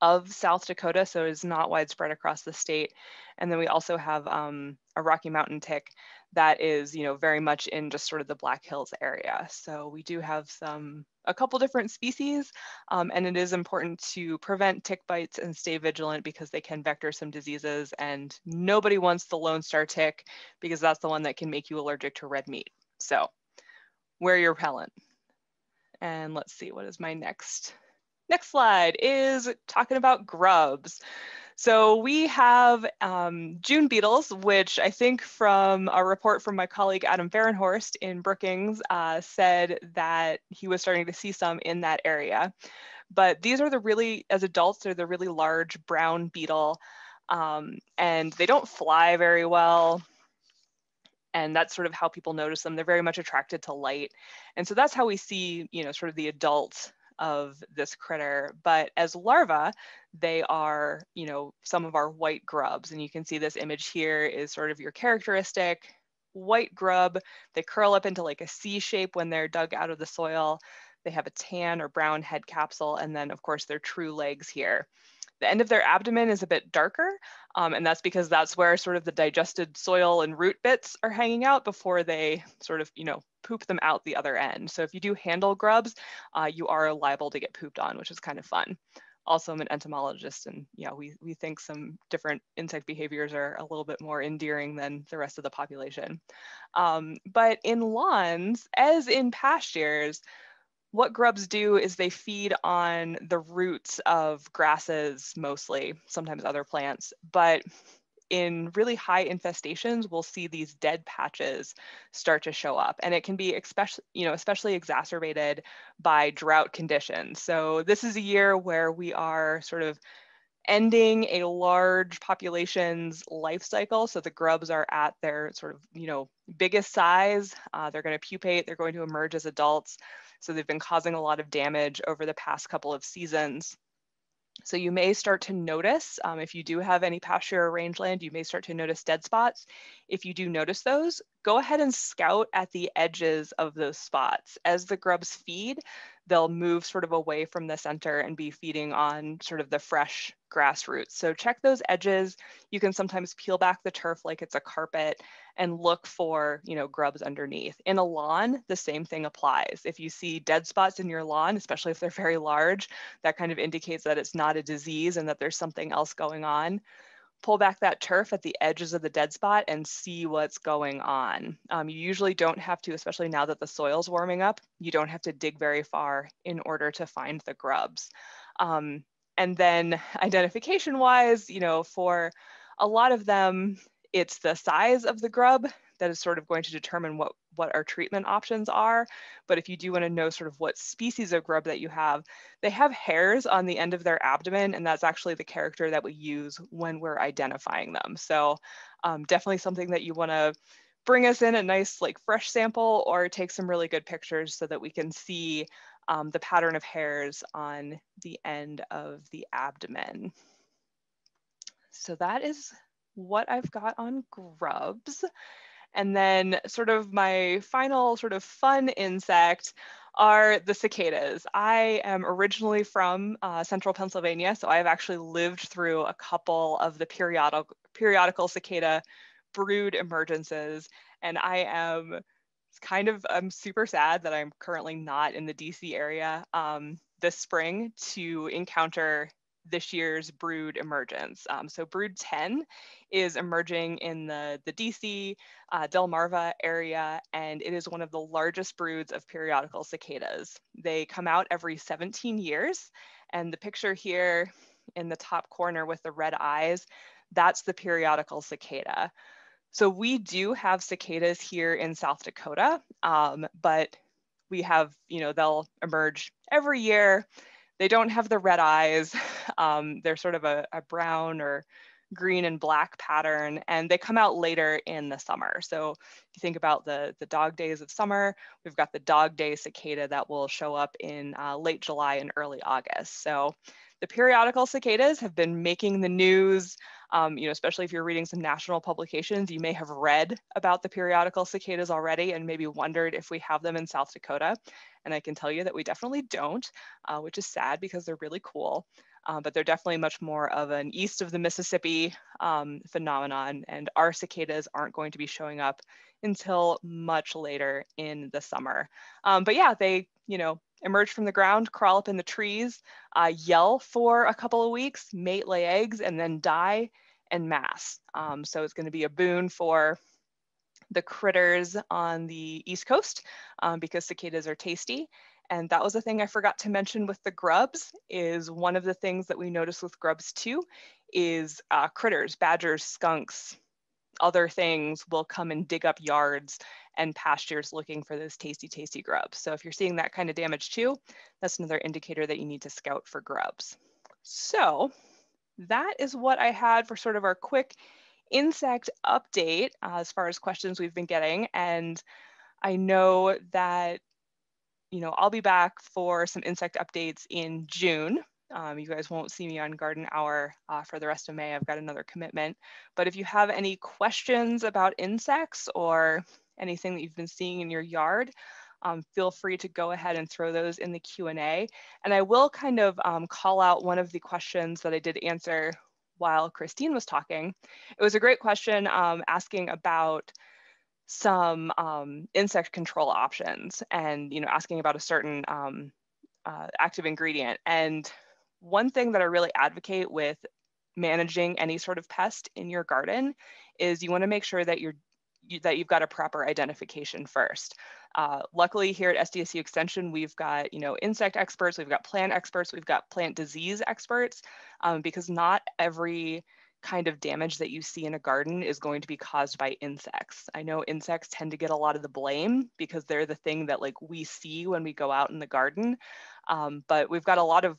of South Dakota, so it's not widespread across the state. And then we also have um, a Rocky Mountain tick that is, you know, very much in just sort of the Black Hills area. So we do have some, a couple different species, um, and it is important to prevent tick bites and stay vigilant because they can vector some diseases and nobody wants the Lone Star tick because that's the one that can make you allergic to red meat. So wear your repellent. And let's see, what is my next? Next slide is talking about grubs. So we have um, June beetles, which I think from a report from my colleague Adam Varenhorst in Brookings uh, said that he was starting to see some in that area. But these are the really, as adults, they're the really large brown beetle um, and they don't fly very well. And that's sort of how people notice them. They're very much attracted to light. And so that's how we see, you know, sort of the adult of this critter. But as larvae, they are, you know, some of our white grubs. And you can see this image here is sort of your characteristic white grub. They curl up into like a C shape when they're dug out of the soil. They have a tan or brown head capsule, and then of course their true legs here. The end of their abdomen is a bit darker, um, and that's because that's where sort of the digested soil and root bits are hanging out before they sort of, you know, poop them out the other end. So if you do handle grubs, uh, you are liable to get pooped on, which is kind of fun. Also, I'm an entomologist, and yeah, we, we think some different insect behaviors are a little bit more endearing than the rest of the population. Um, but in lawns, as in pastures, what grubs do is they feed on the roots of grasses mostly, sometimes other plants, but in really high infestations, we'll see these dead patches start to show up. And it can be especially, you know, especially exacerbated by drought conditions. So this is a year where we are sort of ending a large population's life cycle. So the grubs are at their sort of, you know, biggest size. Uh, they're going to pupate, they're going to emerge as adults. So they've been causing a lot of damage over the past couple of seasons. So you may start to notice, um, if you do have any pasture or rangeland, you may start to notice dead spots. If you do notice those, go ahead and scout at the edges of those spots. As the grubs feed, they'll move sort of away from the center and be feeding on sort of the fresh grass roots. So check those edges. You can sometimes peel back the turf like it's a carpet and look for, you know, grubs underneath. In a lawn, the same thing applies. If you see dead spots in your lawn, especially if they're very large, that kind of indicates that it's not a disease and that there's something else going on pull back that turf at the edges of the dead spot and see what's going on. Um, you usually don't have to, especially now that the soil's warming up, you don't have to dig very far in order to find the grubs. Um, and then identification wise, you know, for a lot of them, it's the size of the grub that is sort of going to determine what, what our treatment options are. But if you do want to know sort of what species of grub that you have, they have hairs on the end of their abdomen, and that's actually the character that we use when we're identifying them. So um, definitely something that you want to bring us in a nice like fresh sample or take some really good pictures so that we can see um, the pattern of hairs on the end of the abdomen. So that is what I've got on grubs. And then sort of my final sort of fun insect are the cicadas. I am originally from uh, central Pennsylvania, so I've actually lived through a couple of the periodical, periodical cicada brood emergences, and I am kind of I'm super sad that I'm currently not in the DC area um, this spring to encounter this year's brood emergence. Um, so brood 10 is emerging in the, the DC, uh, Delmarva area, and it is one of the largest broods of periodical cicadas. They come out every 17 years, and the picture here in the top corner with the red eyes, that's the periodical cicada. So we do have cicadas here in South Dakota, um, but we have, you know, they'll emerge every year they don't have the red eyes. Um, they're sort of a, a brown or green and black pattern and they come out later in the summer. So if you think about the, the dog days of summer, we've got the dog day cicada that will show up in uh, late July and early August. So the periodical cicadas have been making the news, um, you know, especially if you're reading some national publications, you may have read about the periodical cicadas already and maybe wondered if we have them in South Dakota. And I can tell you that we definitely don't, uh, which is sad because they're really cool. Uh, but they're definitely much more of an east of the Mississippi um, phenomenon, and our cicadas aren't going to be showing up until much later in the summer. Um, but yeah, they, you know, emerge from the ground, crawl up in the trees, uh, yell for a couple of weeks, mate, lay eggs, and then die and mass. Um, so it's going to be a boon for the critters on the East Coast um, because cicadas are tasty. And that was a thing I forgot to mention with the grubs is one of the things that we notice with grubs too is uh, critters, badgers, skunks, other things will come and dig up yards and pastures looking for those tasty, tasty grubs. So if you're seeing that kind of damage too, that's another indicator that you need to scout for grubs. So that is what I had for sort of our quick insect update uh, as far as questions we've been getting. And I know that you know, I'll be back for some insect updates in June. Um, you guys won't see me on Garden Hour uh, for the rest of May. I've got another commitment. But if you have any questions about insects or anything that you've been seeing in your yard, um, feel free to go ahead and throw those in the Q&A. And I will kind of um, call out one of the questions that I did answer while Kristine was talking. It was a great question um, asking about some um, insect control options and you know asking about a certain um, uh, active ingredient. And one thing that I really advocate with managing any sort of pest in your garden is you want to make sure that you're you, that you've got a proper identification first. Uh, luckily here at SDSU Extension, we've got you know insect experts, we've got plant experts, we've got plant disease experts, um, because not every kind of damage that you see in a garden is going to be caused by insects. I know insects tend to get a lot of the blame because they're the thing that like we see when we go out in the garden, um, but we've got a lot of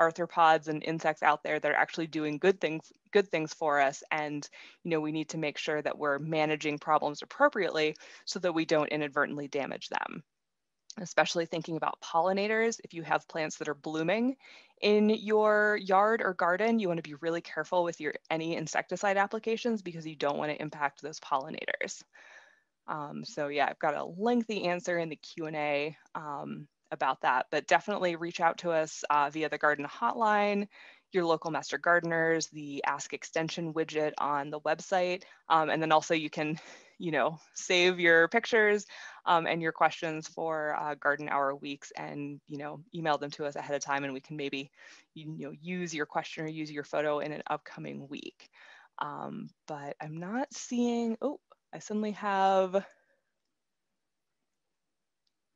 arthropods and insects out there that are actually doing good things good things for us. And you know we need to make sure that we're managing problems appropriately so that we don't inadvertently damage them. Especially thinking about pollinators. If you have plants that are blooming in your yard or garden you want to be really careful with your any insecticide applications because you don't want to impact those pollinators. Um, so yeah i've got a lengthy answer in the q&a um, about that, but definitely reach out to us uh, via the garden hotline, your local master gardeners, the Ask Extension widget on the website, um, and then also you can, you know, save your pictures um, and your questions for uh, garden hour weeks and, you know, email them to us ahead of time and we can maybe, you know, use your question or use your photo in an upcoming week. Um, but I'm not seeing, oh, I suddenly have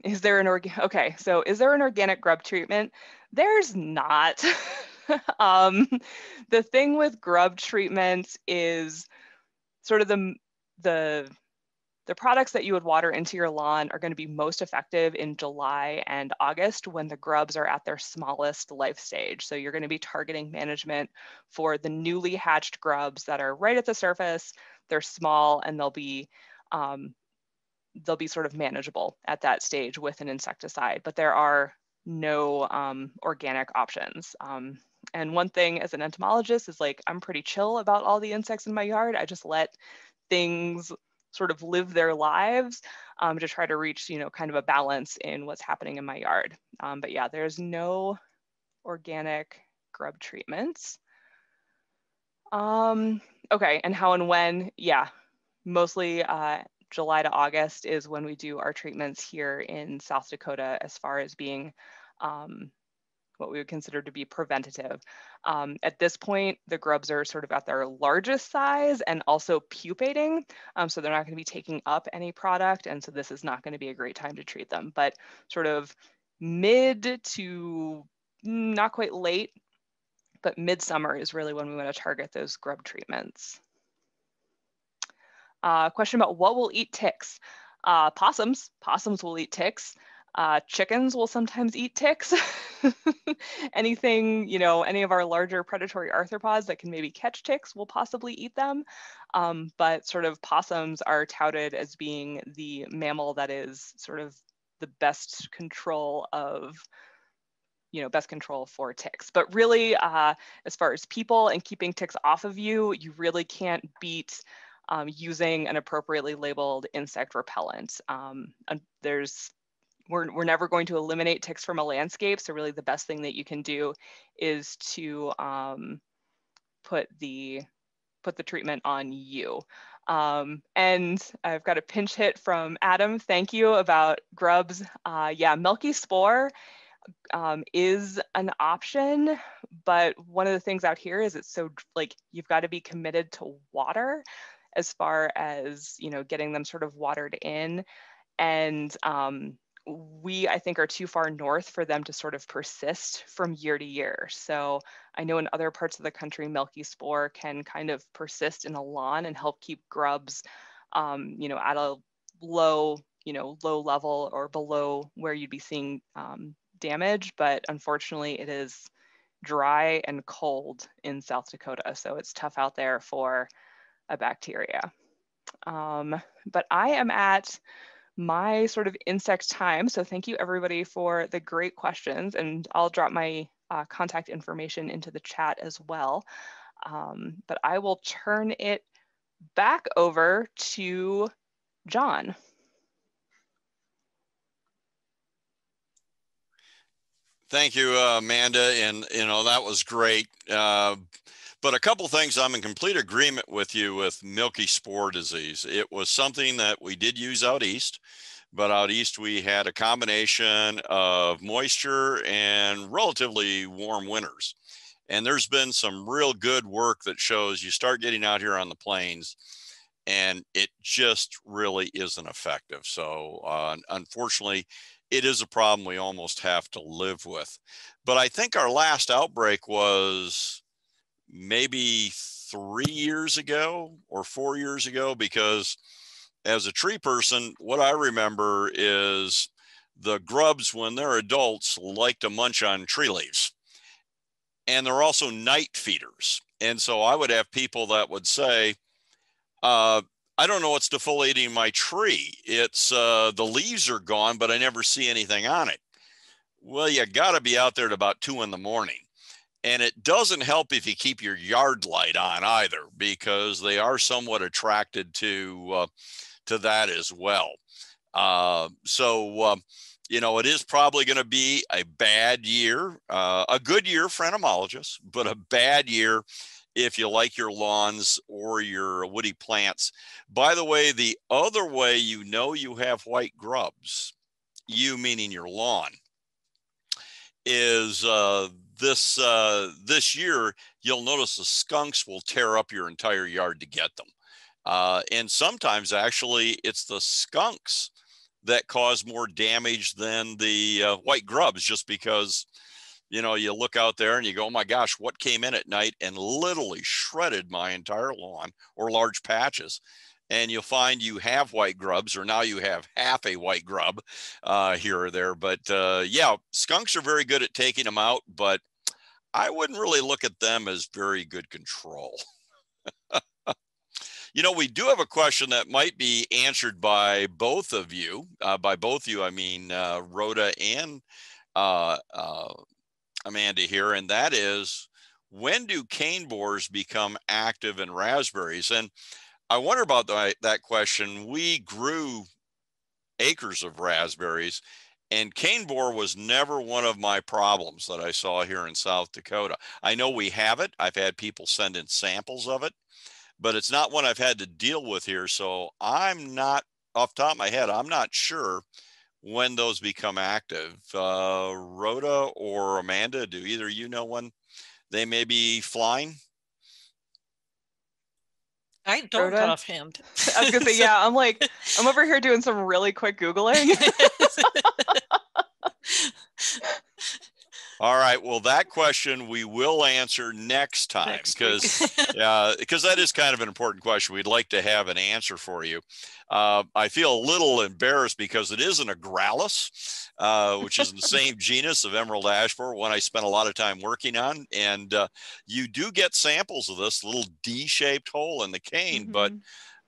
is there an organ? Okay, so is there an organic grub treatment? There's not. um, the thing with grub treatments is sort of the the the products that you would water into your lawn are going to be most effective in July and August when the grubs are at their smallest life stage. So you're going to be targeting management for the newly hatched grubs that are right at the surface. They're small and they'll be um, they'll be sort of manageable at that stage with an insecticide, but there are no um, organic options. Um, and one thing as an entomologist is like, I'm pretty chill about all the insects in my yard. I just let things sort of live their lives um, to try to reach, you know, kind of a balance in what's happening in my yard. Um, but yeah, there's no organic grub treatments. Um, okay, and how and when? Yeah, mostly uh, July to August is when we do our treatments here in South Dakota as far as being um, what we would consider to be preventative. Um, at this point, the grubs are sort of at their largest size and also pupating. Um, so they're not going to be taking up any product. And so this is not going to be a great time to treat them. But sort of mid to not quite late, but midsummer is really when we want to target those grub treatments. Uh, question about what will eat ticks. Uh, possums, possums will eat ticks. Uh, chickens will sometimes eat ticks. Anything, you know, any of our larger predatory arthropods that can maybe catch ticks will possibly eat them. Um, but sort of possums are touted as being the mammal that is sort of the best control of you know, best control for ticks. But really, uh, as far as people and keeping ticks off of you, you really can't beat um, using an appropriately labeled insect repellent. Um, there's we're, we're never going to eliminate ticks from a landscape. So really the best thing that you can do is to um, put the put the treatment on you. Um, and I've got a pinch hit from Adam. Thank you about grubs. Uh, yeah, milky spore um, is an option, but one of the things out here is it's so like you've got to be committed to water as far as you know getting them sort of watered in. And um, we i think are too far north for them to sort of persist from year to year. So i know in other parts of the country milky spore can kind of persist in a lawn and help keep grubs um, you know at a low you know low level or below where you'd be seeing um, damage. But unfortunately it is dry and cold in south dakota. So it's tough out there for a bacteria. Um, but I am at my sort of insect time. So thank you everybody for the great questions and I'll drop my uh, contact information into the chat as well. Um, but I will turn it back over to John. Thank you, uh, Amanda. And, you know, that was great. Uh, but a couple things I'm in complete agreement with you with milky spore disease. It was something that we did use out east, but out east we had a combination of moisture and relatively warm winters. And there's been some real good work that shows you start getting out here on the plains and it just really isn't effective. So, uh, unfortunately, it is a problem we almost have to live with. But I think our last outbreak was maybe three years ago or four years ago, because as a tree person, what I remember is the grubs, when they're adults, like to munch on tree leaves. And they're also night feeders. And so I would have people that would say, uh, I don't know what's defoliating my tree. It's uh, the leaves are gone, but I never see anything on it. Well, you got to be out there at about two in the morning. And it doesn't help if you keep your yard light on either, because they are somewhat attracted to uh, to that as well. Uh, so, uh, you know, it is probably going to be a bad year, uh, a good year for entomologists, but a bad year if you like your lawns or your woody plants. By the way, the other way you know you have white grubs, you meaning your lawn, is uh, this uh, this year you'll notice the skunks will tear up your entire yard to get them, uh, and sometimes actually it's the skunks that cause more damage than the uh, white grubs, just because you know, you look out there and you go, oh my gosh, what came in at night and literally shredded my entire lawn or large patches. And you'll find you have white grubs, or now you have half a white grub uh, here or there. But uh, yeah, skunks are very good at taking them out, but I wouldn't really look at them as very good control. you know, we do have a question that might be answered by both of you. Uh, by both you, I mean uh, Rhoda and uh, uh, Amanda here, and that is when do cane borers become active in raspberries? And I wonder about that, that question. We grew acres of raspberries, and cane borer was never one of my problems that I saw here in South Dakota. I know we have it. I've had people send in samples of it, but it's not one I've had to deal with here. So I'm not off top of my head. I'm not sure when those become active. Uh, Rhoda or Amanda, do either you know when they may be flying? I don't Rhoda? offhand. I was gonna say, yeah, I'm like, I'm over here doing some really quick Googling. All right. Well, that question we will answer next time because yeah, because that is kind of an important question. We'd like to have an answer for you. Uh, I feel a little embarrassed because it is an Agrilus, uh, which is in the same genus of emerald ash borer, one I spent a lot of time working on. And uh, you do get samples of this little D-shaped hole in the cane, mm-hmm.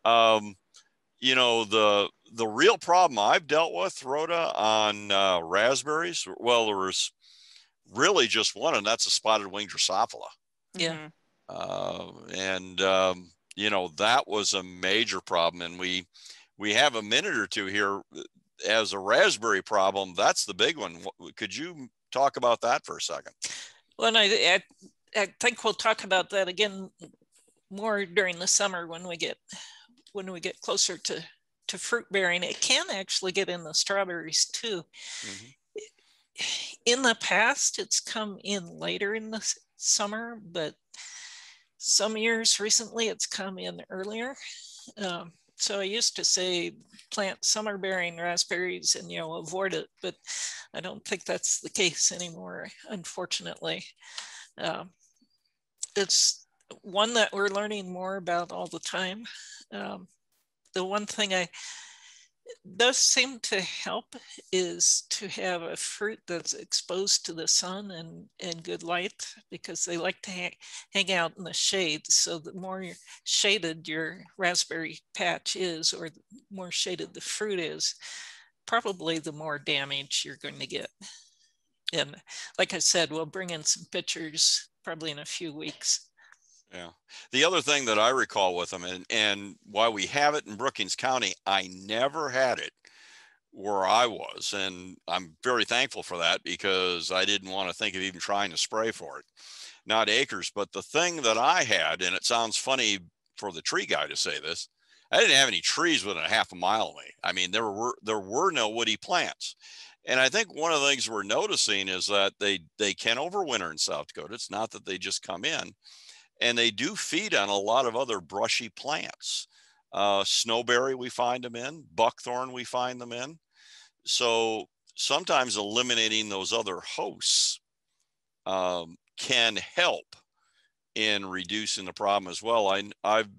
but um, you know the the real problem I've dealt with, Rhoda, on uh, raspberries. Well, there was really just one, and that's a spotted wing Drosophila. Yeah. Mm-hmm. Uh, and um, you know that was a major problem, and we we have a minute or two here as a raspberry problem. That's the big one. Could you talk about that for a second? Well, I, I, I think we'll talk about that again more during the summer when we get when we get closer to to fruit bearing. It can actually get in the strawberries too. Mm-hmm in the past, it's come in later in the summer, but some years recently it's come in earlier. Um, so I used to say plant summer bearing raspberries and you know avoid it, but I don't think that's the case anymore, unfortunately. Um, it's one that we're learning more about all the time. Um, the one thing I does seem to help is to have a fruit that's exposed to the sun and, and good light because they like to hang, hang out in the shade. So the more shaded your raspberry patch is or the more shaded the fruit is, probably the more damage you're going to get. And like I said, we'll bring in some pictures probably in a few weeks. Yeah. The other thing that I recall with them, and, and while we have it in Brookings County, I never had it where I was. And I'm very thankful for that because I didn't want to think of even trying to spray for it. Not acres, but the thing that I had, and it sounds funny for the tree guy to say this, I didn't have any trees within a half a mile of me. I mean, there were there were no woody plants. And I think one of the things we're noticing is that they they can overwinter in South Dakota. It's not that they just come in and they do feed on a lot of other brushy plants. Uh, snowberry, we find them in, buckthorn, we find them in. So sometimes eliminating those other hosts um, can help in reducing the problem as well. I, I've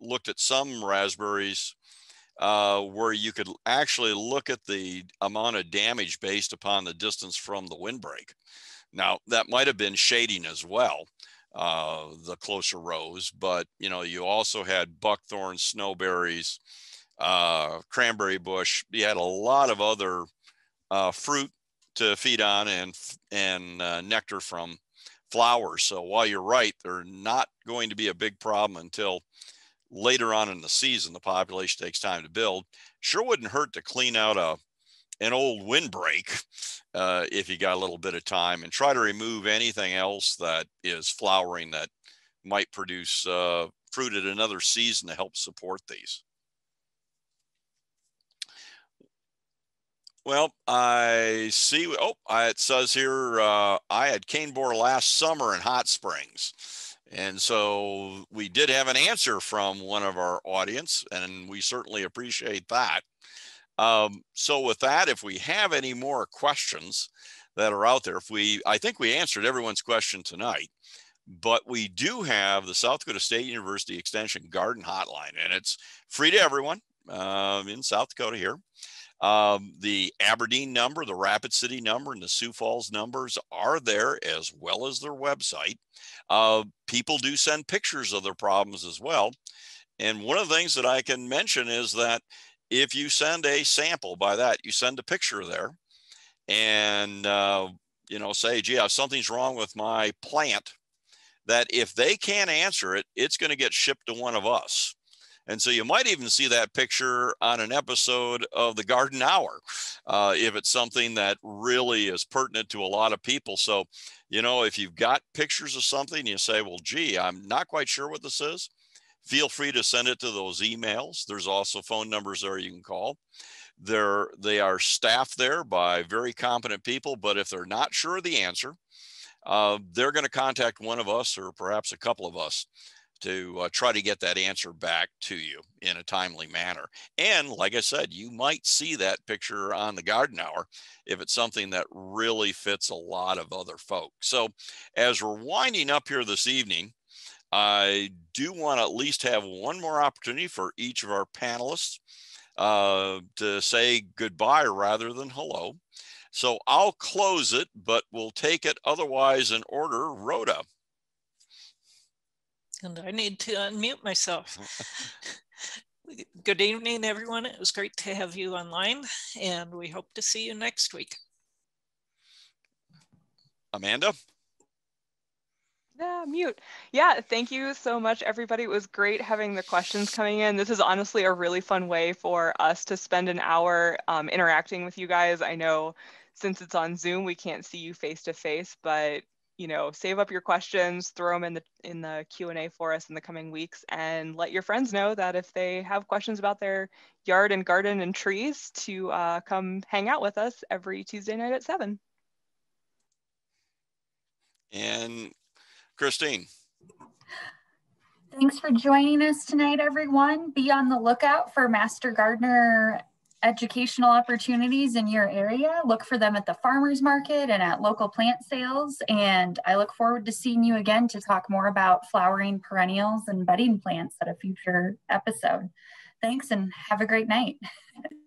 looked at some raspberries uh, where you could actually look at the amount of damage based upon the distance from the windbreak. Now, that might have been shading as well uh, the closer rows. But you know, you also had buckthorn, snowberries, uh, cranberry bush. You had a lot of other uh, fruit to feed on and and uh, nectar from flowers. So while you're right, they're not going to be a big problem until later on in the season. The population takes time to build. Sure wouldn't hurt to clean out a an old windbreak uh, if you got a little bit of time and try to remove anything else that is flowering that might produce uh, fruit at another season to help support these. Well, I see. Oh, it says here uh, I had cane borer last summer in Hot Springs. And so we did have an answer from one of our audience, and we certainly appreciate that. Um, so with that, if we have any more questions that are out there, if we, I think we answered everyone's question tonight, but we do have the South Dakota State University Extension Garden Hotline, and it's free to everyone um, in South Dakota here. Um, the Aberdeen number, the Rapid City number, and the Sioux Falls numbers are there as well as their website. Uh, people do send pictures of their problems as well. And one of the things that I can mention is that if you send a sample by that, you send a picture there and, uh, you know, say, gee, something's wrong with my plant, that if they can't answer it, it's going to get shipped to one of us. And so you might even see that picture on an episode of the Garden Hour uh, if it's something that really is pertinent to a lot of people. So, you know, if you've got pictures of something, you say, well, gee, I'm not quite sure what this is feel free to send it to those emails. There's also phone numbers there you can call. They're, they are staffed there by very competent people, but if they're not sure of the answer, uh, they're going to contact one of us or perhaps a couple of us to uh, try to get that answer back to you in a timely manner. And like I said, you might see that picture on the garden hour if it's something that really fits a lot of other folks. So as we're winding up here this evening, I do want to at least have one more opportunity for each of our panelists uh, to say goodbye rather than hello. So I'll close it, but we'll take it otherwise in order. Rhoda. And I need to unmute myself. Good evening, everyone. It was great to have you online, and we hope to see you next week. Amanda? Yeah, mute. Yeah, thank you so much, everybody. It was great having the questions coming in. This is honestly a really fun way for us to spend an hour um, interacting with you guys. I know since it's on Zoom, we can't see you face to face, but you know, save up your questions, throw them in the in the Q and A for us in the coming weeks, and let your friends know that if they have questions about their yard and garden and trees, to uh, come hang out with us every Tuesday night at seven. And Kristine. Thanks for joining us tonight, everyone. Be on the lookout for Master Gardener educational opportunities in your area. Look for them at the farmer's market and at local plant sales. And I look forward to seeing you again to talk more about flowering perennials and budding plants at a future episode. Thanks and have a great night.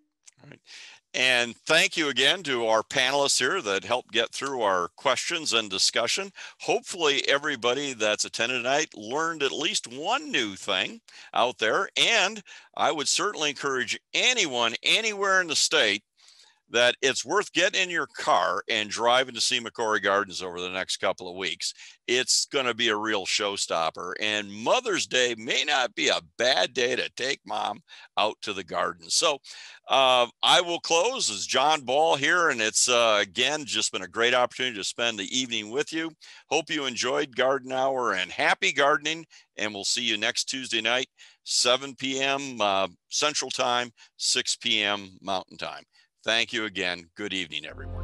And thank you again to our panelists here that helped get through our questions and discussion. Hopefully, everybody that's attended tonight learned at least one new thing out there. And I would certainly encourage anyone anywhere in the state that it's worth getting in your car and driving to see McCrory Gardens over the next couple of weeks. It's going to be a real showstopper. And Mother's Day may not be a bad day to take mom out to the garden. So uh, I will close as John Ball here. And it's uh, again just been a great opportunity to spend the evening with you. Hope you enjoyed Garden Hour and happy gardening. And we'll see you next Tuesday night, 7 p.m. Uh, Central Time, 6 p.m. Mountain Time. Thank you again. Good evening, everyone.